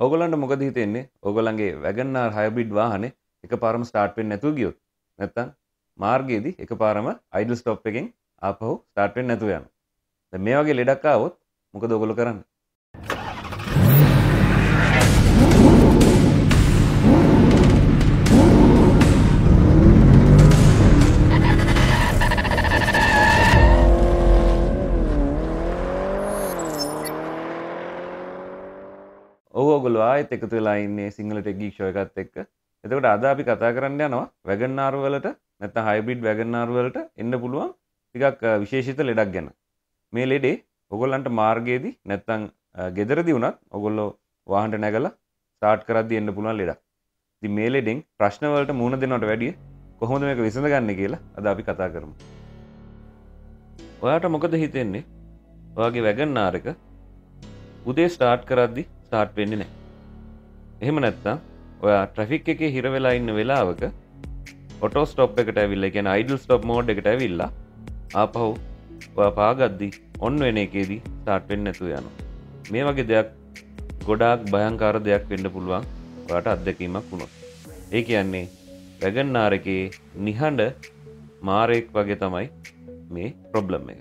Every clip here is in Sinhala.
ඔගොලන්ට මොකද හිතෙන්නේ? ඔගොලන්ගේ වැගන්නාර් හයිබ්‍රිඩ් වාහන එක පාරම ස්ටාර්ට්පෙන් නැතු ගියොත්. නැත්තම් මාර්ගයේදී එක පාරම අයිඩල් ස්ටොප් එකෙන් ආපහු ස්ටාර්ට්පෙන් නැතුව යන මේ වගේ ලෙඩක්කාවොත් මොකද ඔගොල කරන්න? ඔහෝගොල ආයත් එකතු වෙලා ඉන්නේ සිංහලට ගීක්ෂෝ එකත් එක්ක. එතකට අද අපි කතා කරන්න යනවා වැගන්නාරුවලට නැත හයිබිඩ් වැගන්නාරුවලට එන්න පුළුවන් ටිකක් විශේෂිත ලෙඩක් ගැන. මේ ලෙඩේ ඔගොල්ලන්ට මාර්ගයේදී නැත්තං ගෙදරදි වුණත් ඔගොල්ලෝ වාහන්ට නැගල ස්ටාර්ට් කරද්දි එන්න පුළුවන් ලෙඩක්. ති මේ ලෙඩෙන් ප්‍රශ්නවලට මුණ දෙනට වැඩිය කොහොමද මේක විසඳ ගන්න කියලා අද අපි කතා කරමු. ඔයාට මොකද හිතෙන්නේ? ඔයාගේ වැගන්නාරක උදේ ස්ටාර්ට් කරද්දි ස්ටාර්ට් වෙන්න නෑ එහෙම නැත්තා ඔයා ට්‍රෆික් එක හිරවෙලා ඉන්න වෙලාවක ඔටෝ ස්ටොප් එකට ඇවිල්ල ගැන අයිඩල් ස්ටොප් මෝඩ් එකට ඇවිල්ලා ආපහු ඔයා පාගද්දි ඔන්න වෙන එකේදී ස්ටාර්ට් වෙන්න නැතු යන මේ වගේ දෙයක් ගොඩාක් භයංකාර දෙයක් වෙන්න පුළුවන් ඔයාට අත්දැකීමක් වුණොත්. ඒ කියන්නේ වැගන්නාරකේ නිහඬ මාරයෙක් වගේ තමයි මේ ප්‍රොබ්ලම් එක.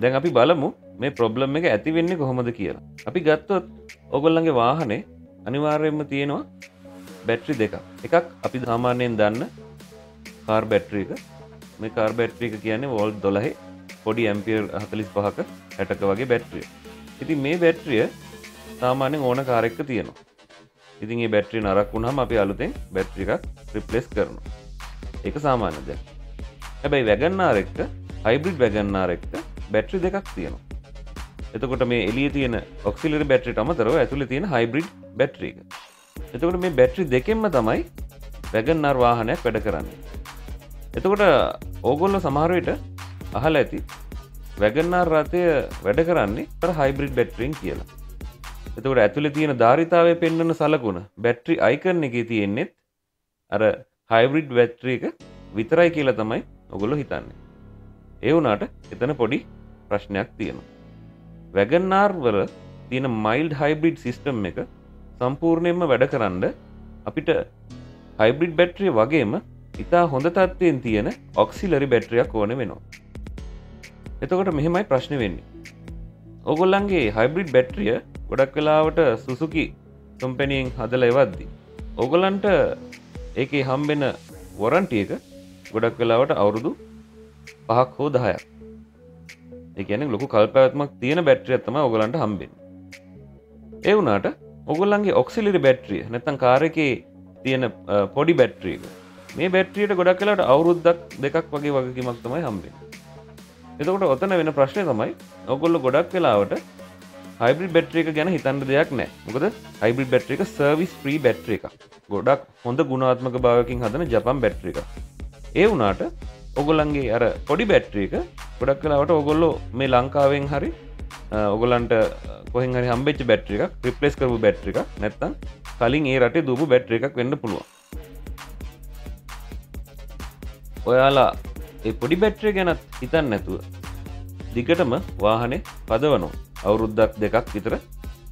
දැන් අපි බලමු මේ ප්‍රොබ්ලම් එක ඇති වෙන්නේ කොහොමද කියලා. අපි ගත්තොත් ඔගොල්ලන්ගේ වාහනේ අනිවාර්යයෙන්ම තියෙනවා බැට්‍රි දෙක එකක් අපි සාමාන්‍යයෙන් දන්න කාර් බැට්‍රී එක. මේ කාර් බැට්‍රී එක කියන්නේ වෝල් දොලහෙ පොඩි ඇම්පියර් හතලිස් පහක හැටක වගේ බැට්‍රිය ඉති මේ බැට්‍රිය සාමාන්‍යෙන් ඕන කාරෙක්ක තියෙනවා. ඉතින් ඒ බැට්‍රි නරක් වුණහම අපි අලුතෙන් බැට්‍රි එකක් රිප්ලෙස් කරනවා. එක සාමාන්‍යද හැබැයි වැගන්නාරෙක්ක හයිබ්‍රිඩ් වැගන්නාරෙක්ක බැට්‍රි දෙකක් තියෙනවා. එතකොට මේ එලිය තියෙන ඔක්සිලරි බැට්‍රිට අමතරව ඇතුළ තියෙන හයිබ්‍රිඩ් බැට්‍රීක එතකොට මේ බැට්‍රි දෙකෙන්ම තමයි වැගන්නර් වාහනයක් වැඩ කරන්න. එතකොට ඕගොල්ල සමහරයට අහල ඇති වැගන්නාර් රථය වැඩ කරන්නේ පර හයිබ්‍රිඩ් බැට්‍රීන් කියලා. එතකට ඇතුළ තියෙන ධාරිතාව පෙන්න්නන සලකුණ බැට්‍රි අයිකරන එක තියෙන්නෙත් අර හයිබ්‍රිඩ් බැට්‍රීක විතරයි කියලා තමයි ඔගොල්ලො හිතන්නේ. ඒ වුනාට එතන පොඩි ප්‍රශ්නයක් තියෙනවා. වැගන්නාර්වල තියෙන මයිල්ඩ් හයිබ්‍රිඩ් සිිස්ටම් එක සම්පූර්ණයෙන්ම වැඩ කරන්න අපිට හයිබ්‍රිඩ් බැට්‍රිය වගේම ඉතා හොඳ තත්ත්වයෙන් තියෙන ඔක්සිලරි බැට්‍රියක් ඕන වෙනවා. එතකොට මෙහෙමයි ප්‍රශ්න වෙන්නේ. ඔගොල්ලන්ගේ හයිබ්‍රිඩ් බැට්‍රිය ගොඩක් වෙලාවට සුසුකි කම්පැනියෙන් හදල එවද්දි. ඔගොලන්ට ඒක හම්බෙන වොරන්ටියක ගොඩක් වෙලාවට අවුරුදු පහක් හෝ දහයක්. එකන ලොකු කල්පැත්මක් තියෙන බැට්‍රියත්තම ඔගලන්ට හම්බෙන් ඒ වුනාට ඔගොල්ලන්ගේ ඔක්සිලිරි බැට්‍රිය නැතන් කාරකේ තියෙන පොඩි බැට්‍රියක මේ බැට්‍රියට ගොඩක් කලාට අවුරුද්දක් දෙකක් වගේ වගකීමක් තමයි හම්බෙන් එතකොට ඔතන වෙන ප්‍රශ්නය තමයි ඔගොල්ල ගොඩක් වෙලාවට හයිබරි බැට්‍රික ගැන හිතන්න දෙයක් නෑ මොකද හයිබරි බැට්‍රික සර්විස් ප්‍රී බැට්‍රිය එක ගොඩක් හොඳ ගුණාත්මක භාවකින් හදන ජපන් බැට්‍රික ඒ වුනාට ඔගොල්ලන්ගේ අර පොඩි බැට්‍රියක ගොඩක් කලාවට ඔගොල්ලෝ මේ ලංකාවෙන් හරි ඔගොලන්ට කොහෙන් හරි හම්බෙච් බැට්‍රික රිපලස් කරපු බැට්‍රික නැත්තම් කලින් ඒ රටේ දුපු බැට්‍රිය එකක් වෙන්න පුළුවන්. ඔයාලා ඒ පොඩි බැට්‍රිය ගැනත් හිතන් නැතුව දිගටම වාහනේ පදවනෝ අවුරුද්දක් දෙකක් විතර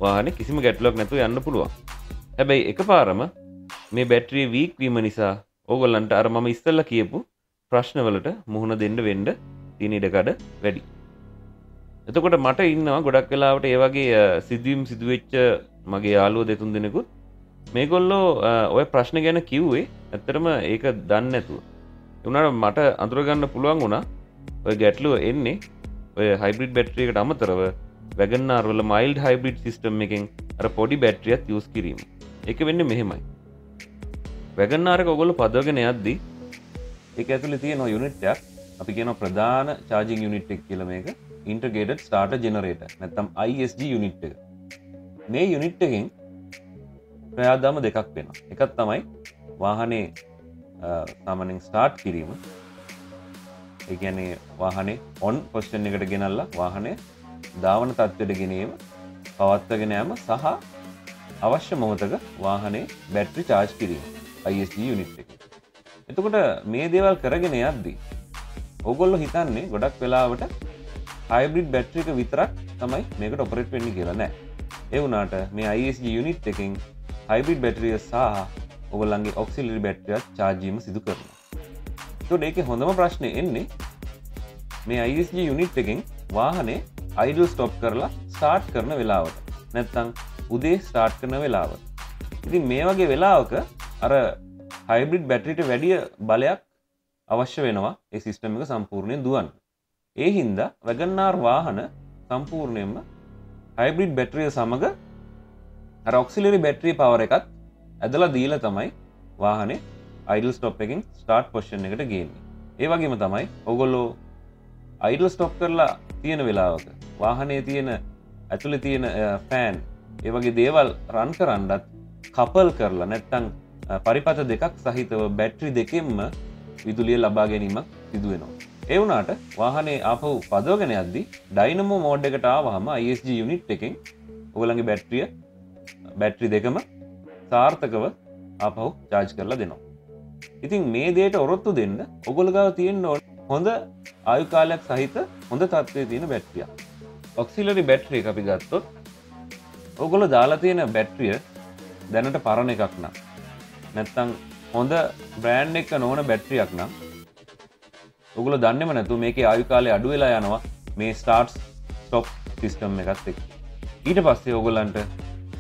වාහන කිසිම ගැටලොක් නැතු යන්න පුළුවන්. හැබැයි එක පාරම මේ බැට්‍රිය වීක් වීම නිසා ඕගොල්ලන්ට අර මම ඉස්සල්ල කියපු ප්‍රශ්නවලට මුහුණ දෙන්න වෙන්ඩ තිනිඩකඩ වැඩි. එතකොට මට ඉන්නවා ගොඩක් වෙලාවට ඒවගේ සිදුවම් සිදුවච්ච මගේ යාලුව දෙතුන් දෙනෙකුත්. මේගොල්ලෝ ඔය ප්‍රශ්න ගැන කිව්වේ ඇත්තරම ඒක දන්න ඇතුව උනට මට අඳුරගන්න පුළුවන් වුණා ඔය ගැටලුව එන්නේ ඔය හයිබ්‍රිඩ් බැට්‍රියකට අමතරව වැගන්නාර්වල මයිල්ඩ් හයිබ්‍රිඩ් සිිස්ටම් එකෙන් අර පොඩි බැට්‍රියත් යස් කිරීම. එක වෙන්න මෙහෙමයි. වැගන්නාරක ඔගොල පදවගෙන යද්දී එක ඇතුළ තියෙන යුනිට්යක් අපි කියන ප්‍රධාන චාජිං යුනිට් එක් කියල මේක. ඉන්ටගේට ස්ටාර්ට ජනරේට නැතම් ISG යුනිට් එක. මේ යුනිට් එකෙන් ප්‍රයාදාම දෙකක් වෙන එකත් තමයි වාහනේ තමනින් ස්ටාර්ට් කිරීම. ඒගැනේ වාහනේ ඔන් පොස්ටන් එකට ගෙනල්ලා වාහනය ධාවන තත්වට ගෙනීම පවත්වගෙන ෑම සහ අවශ්‍ය මොහොතක වාහනේ බැට්‍රි චාර්ජ් කිරීම ISG යුනිට් එක. එතකොට මේ දේවල් කරගෙන යද්දී ඔගොල්ල හිතන්නේ ගොඩක් වෙලාවට හයිබ්‍රිඩ් බැට්‍රික විතරක් තමයි මේකට ඔපරේට් වෙන්න කියලා නෑ. එවුනාට මේ ISG යුනිට් එකින් හයිබිඩ් බැටරිය සහ ඔගොල්ලන්ගේ ඔක්සිලරි බැටරියත් චාජීම සිදු කරන තොට ඒක හොඳම ප්‍රශ්නය එන්නේ මේ ISG යුනිට් එකින් වාහනේ අයිඩල් ස්ටොප් කරලා ස්ටාර්ට් කරන වෙලාවට. නැත්තං උදේ ස්ටාර්ට් කරන වෙලාව ඉතින් මේ වගේ වෙලාවක අර හයිබ්‍රිඩ් බැටරිට වැඩිය බලයක් අවශ්‍ය වෙනවා ඒ සිිස්ටම එක සම්පූර්ණය දුවන් ඒ හින්දා වැගන්නාර් වාහන සම්පූර්ණයෙන්ම හයිබ්‍රිඩ් බැටරිය සමඟ රොක්සිලරි බැට්‍රිය පවර එකත් ඇදලා දීල තමයි වාහනේ අයිඩල් ස්ටොප් එකින් ස්ටාර්ට් පොෂන් එකට ගේන්නේ ඒ වගේම තමයි ඔගොල්ලෝ අයිඩල් ස්ටොප් කරලා තියෙන වෙලාවක වාහනේ තියෙන ඇතුළ තියෙන ෆෑන් ඒවගේ දේවල් රන් කරන්නත් කපල් කරලා නැත්තං පරිපත දෙකක් සහිතව බැට්‍රි දෙකෙන්ම විදුලිය ලබා ගැනීමක් සිදුවෙනවා. එවුනාට වාහනේ ආපහු පදෝගෙන අද්දි ඩයිනමෝ මෝඩ් එකට ආවහම ISG යුනිට් එකෙන් ඔගලගේ බැට්‍රිය බැට්‍රි දෙකම සාර්ථකව ආපහු චාජ් කරලා දෙනවා. ඉතින් මේ දේට ඔරොත්තු දෙන්න ඔගොලගාව තියෙන්න්න ඕ හොඳ ආයුකාලයක් සහිත හොඳ තත්වය තියෙන බැට්‍රිය. ඔක්සිලරි බැට්‍රිය අපි ගත්තොත් ඔගොල දාලා තියෙන බැට්‍රිය දැනට පරණ එකක් නම් නැත්තං හොඳ බ්‍රෑන්් එක නොවන බැට්‍රියක් නම් ඔගුල දන්නම නැතු මේක ආයුකාලය අඩු වෙලා යනවා මේ ස්ටාර්ට් ස්ටොප් සිිස්ටම් එකත් එක් ඊට පස්සේ ඔගොල්ලන්ට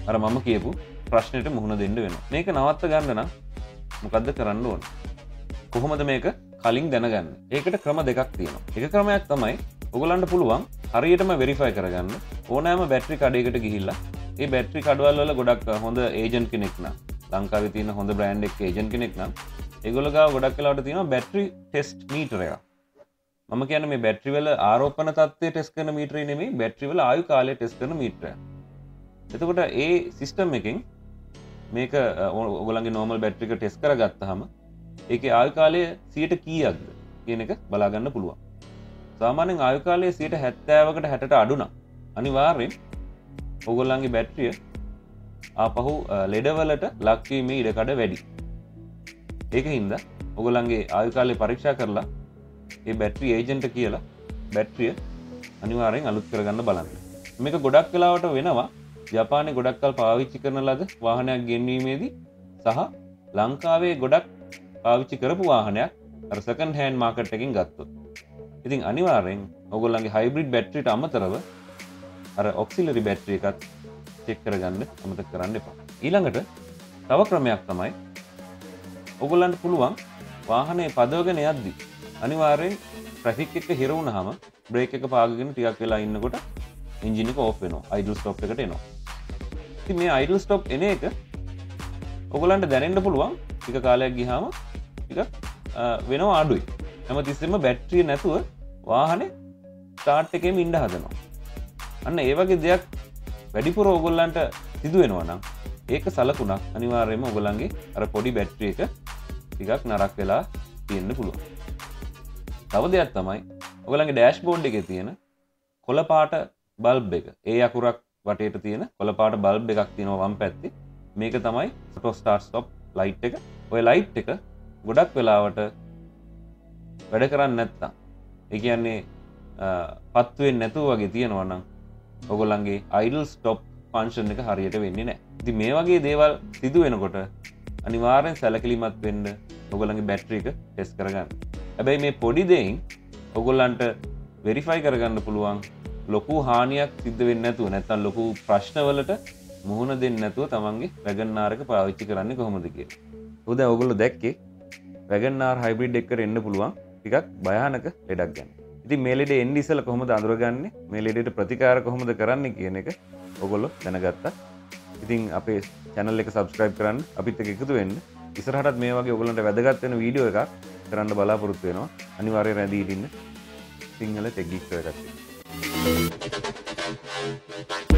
අර මම කියපු ප්‍රශ්නයට මුහුණ දෙන්න වෙන මේක නවත්ත ගන්නන මොකක්ද කරන්න ඕන? කොහොමද මේක කලින් දැනගන්න? ඒකට ක්‍රම දෙකක් තියෙනවා. එක ක්‍රමයක් තමයි ඔගලන්ට පුළුවන් හරියටම වෙරිෆයි කරගන්න ඕනෑම බැට්‍රි කඩයකට ගිහිල්ලා ඒ බැට්‍රි කඩවල්ල ගොඩක් හොඳ ඒජන් කෙනෙක්න ලංකාව තියන හොඳ බ්‍රන්් එක් ඒජන් කෙනෙක් නම් එගොලගා ගොඩක් කලාට තියෙන බැට්‍රි ටෙස්ට් මීටරය මම කියන මේ බැට්‍රිවල ආරෝපන තත්වය ටෙස් කන මීට්‍රී නෙමේ බැට්‍රිවල ආයු කාලය ටෙස් කන මීට්‍ර එතකොට ඒ සිිස්ටම් එකින් මේක ඔගලගේ නෝමල් බැට්‍රික ටෙස් කර ගත්තහම ඒක ආයුකාලය සියට කීයක්ද කියන එක බලාගන්න පුළුවන්. සාමානෙන් ආයුකාලය සියට හැත්තෑවකට හැට අඩුන අනිවාර්යෙන් ඔගොල්ලන්ගේ බැට්‍රිය ආපහු ලෙඩවලට ලක්වීමේ ඉඩකඩ වැඩි. ඒක හින්ද ඔගොලන්ගේ ආයුකාලය පරීක්ෂා කරලා ඒ බැට්‍රි ඒජන්ට කියලා බැට්‍රිය අනිවාරයෙන් අලුත් කරගන්න බලන්න. මේක ගොඩක් කලාවට වෙනවා. ජපානය ගොඩක්කල් පාවිච්චි කරන ලද වාහනයක් ගෙන්වීමේදී සහ ලංකාවේ ගොඩක් පාවිච්චි කරපු වාහනයක් අරසකන් හැන් මාකට් එකින් ගත්තු ඉතින් අනිවාරෙන් ඔගොල්ලන්ගේ හයිබ්‍රිඩ් බැට්‍රිට අමතරව අර ඔක්සිලරි බැට්‍රිය එකත් චෙක් කරගන්න අමත කරන්න එපා. ඊළඟට තව ක්‍රමයක් තමයි ඔගොල්ලන්ට පුළුවන් වාහනේ පදවගෙන යද්දි අනිවාරයෙන් ප්‍රෆික් එක හිරවුණ හම බ්‍රේක එක පාගෙන ටියක් වෙලා ඉන්නකොට ඉංජිනික ඕ් වෙන අයිඩල් ස්ටොප් එකට එනවා. ති මේ අයිඩල් ස්ටොප් එන එක ඔගොලන්ට දැනෙන්ට පුළුවන් ටික කාලයක් ගිහාම ටික වෙනවා අඩුයි. ඇම තිස්සෙම බැට්‍රිය නැතුව වාහනේ ස්ටාර්ට් එකම ඉන්ඩ හදනවා. අන්න ඒවගේ දෙයක් වැඩිපුර ඕගොල්ලන්ට සිදුවෙනවා නම් ඒක සලකුණක්. අනිවාර්යම ඔගොලන්ගේ අර පොඩි බැට්‍රිය එක ටිකක් නරක් වෙලා තියෙන්න්න පුළුවන්. තව දෙයක් තමයි. ඔගලගේ ඩෑශ් බෝඩ් එක තියෙන කොල පාට බල්බ් එක. ඒ අකුරක් වටේට තියෙන කොල පාට බල්බ් එකක් තියෙනවා වම් පැත්ති. මේක තමයි ටෝස්ටාර් ස්ටොප් ලයිට් එක. ඔය ලයිට් එක ගොඩක් වෙලාවට වැඩ කරන්න නැත්තා එකන්නේ පත්වෙන් නැතුව වගේ තියෙනවනම් ඔගොල්ලන්ගේ අයිඩල් ස්ටොප් පංශන් එක හරියට වෙන්නේ නෑ ති මේ වගේ දේවල් සිදු වෙනකොට අනිවාරෙන් සැලකිලිමත් වෙන්න ඔගොලගේ බැට්‍රි එක ටෙස් කරගන්න. හැබැයි මේ පොඩි දෙයින් ඔගොල්ලන්ට වෙරිෆයි කරගන්න පුළුවන් ලොකු හානියක් සිද්ධ වෙන්න ඇතුව නැත්තන් ලොකු ප්‍රශ්නවලට මුහුණ දෙන්න නැතුව තමන්ගේ වැගන්නාරක පාවිච්චි කරන්න කොහොමද කිය උද ඔගොල්ල දැක්කේ වැගන්නාර් හයිබිඩ් එක්කර එන්න පුළුවන් ටිකක් භයානක ලෙඩක් ගැන්න ඉති මේලෙට එන්ඩිසල කොහොමද අඳුරගන්න? මේලෙඩට ප්‍රතිකාර කොහොමද කරන්න කියන එක ඔගොල්ලො දැනගත්තා. ඉතින් අපේ චැනල් එක සබස්ක්‍රයිබ් කරන්න අපිත් එකතු වෙන්න. ඉසරහටත් මේ වගේ ඔගලන්ට වැදගත්වෙන වීඩියෝ එකක් කරන්න බලාපොරොත්තු වෙනවා අනිවාරය රැදීටින්න සිංහල තෙගික් කරගත්ත Thank you.